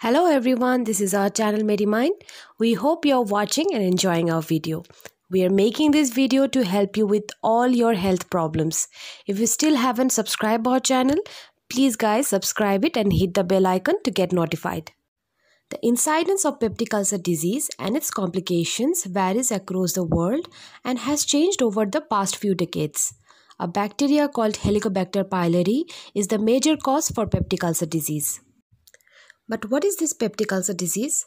Hello everyone, this is our channel MediMind. We hope you're watching and enjoying our video. We are making this video to help you with all your health problems. If you still haven't subscribed our channel, please guys subscribe it and hit the bell icon to get notified. The incidence of peptic ulcer disease and its complications varies across the world and has changed over the past few decades. A bacteria called Helicobacter pylori is the major cause for peptic ulcer disease. But what is this peptic ulcer disease?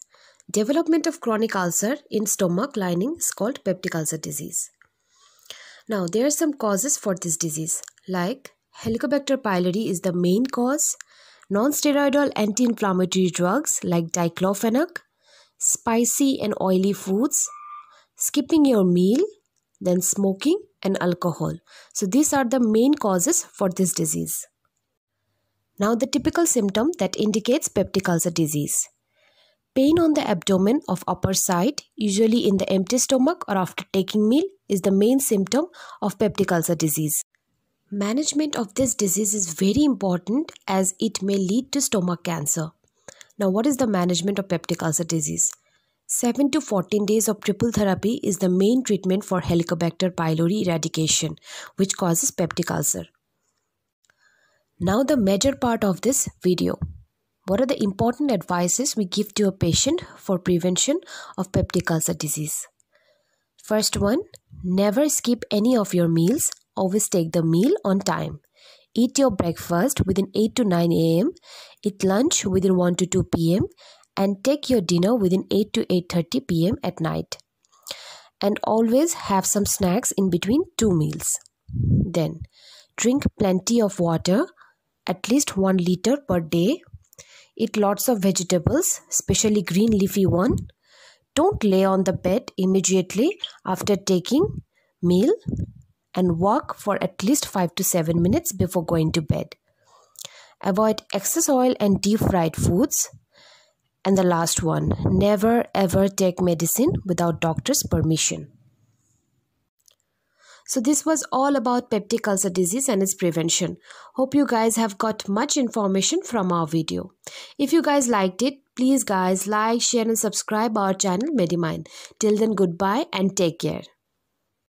Development of chronic ulcer in stomach lining is called peptic ulcer disease. Now, there are some causes for this disease like Helicobacter pylori is the main cause, non-steroidal anti-inflammatory drugs like diclofenac, spicy and oily foods, skipping your meal, then smoking and alcohol. So these are the main causes for this disease. Now the typical symptom that indicates peptic ulcer disease. Pain on the abdomen of upper side, usually in the empty stomach or after taking meal, is the main symptom of peptic ulcer disease. Management of this disease is very important as it may lead to stomach cancer. Now what is the management of peptic ulcer disease? 7 to 14 days of triple therapy is the main treatment for Helicobacter pylori eradication, which causes peptic ulcer. Now the major part of this video. What are the important advices we give to a patient for prevention of peptic ulcer disease? First one, never skip any of your meals. Always take the meal on time. Eat your breakfast within 8 to 9 a.m. Eat lunch within 1 to 2 p.m. and take your dinner within 8 to 8:30 p.m. at night. And always have some snacks in between two meals. Then drink plenty of water at least 1 liter per day. Eat lots of vegetables, especially green leafy one. Don't lay on the bed immediately after taking meal and walk for at least 5 to 7 minutes before going to bed. Avoid excess oil and deep fried foods. And the last one, never ever take medicine without doctor's permission. So this was all about peptic ulcer disease and its prevention. Hope you guys have got much information from our video. If you guys liked it, please guys like, share and subscribe our channel Medimind. Till then goodbye and take care.